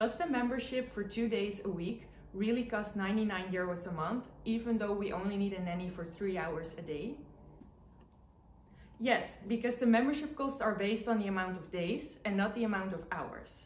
Does the membership for two days a week really cost 99 euros a month, even though we only need a nanny for three hours a day? Yes, because the membership costs are based on the amount of days and not the amount of hours.